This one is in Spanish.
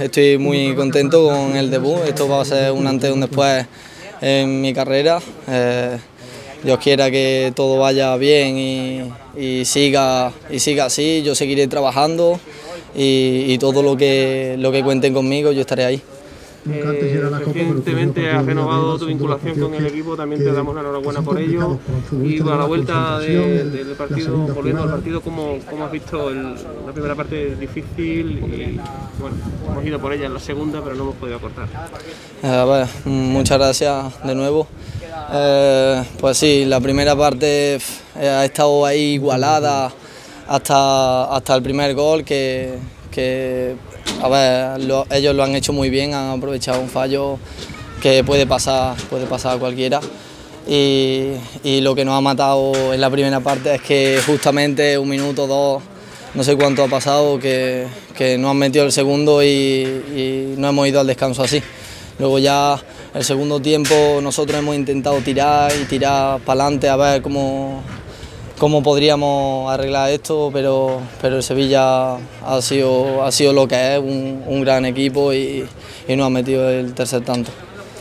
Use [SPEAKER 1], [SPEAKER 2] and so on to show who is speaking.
[SPEAKER 1] Estoy muy contento con el debut, esto va a ser un antes y un después en mi carrera. Eh, Dios quiera que todo vaya bien y, siga, y siga así, yo seguiré trabajando y, todo lo que, lo que cuenten conmigo yo estaré ahí.
[SPEAKER 2] Eh, recientemente has renovado tu vinculación con el equipo, también te damos la enhorabuena por ello. Y a la vuelta del partido, volviendo al partido, ¿cómo, cómo has visto la primera parte difícil? Y bueno, hemos ido por ella en la segunda, pero no hemos podido cortar.
[SPEAKER 1] Eh, muchas gracias de nuevo. Eh, pues sí, la primera parte ha estado ahí igualada hasta, hasta el primer gol que, que a ver, ellos lo han hecho muy bien, han aprovechado un fallo que puede pasar, puede pasar a cualquiera. Y, lo que nos ha matado en la primera parte es que justamente un minuto, dos, no sé cuánto ha pasado, que, que nos han metido el segundo y, y no hemos ido al descanso así. Luego ya el segundo tiempo nosotros hemos intentado tirar y tirar para adelante a ver cómo, cómo podríamos arreglar esto, pero, pero el Sevilla ha sido, ha sido lo que es, un, gran equipo y, y nos ha metido el tercer tanto.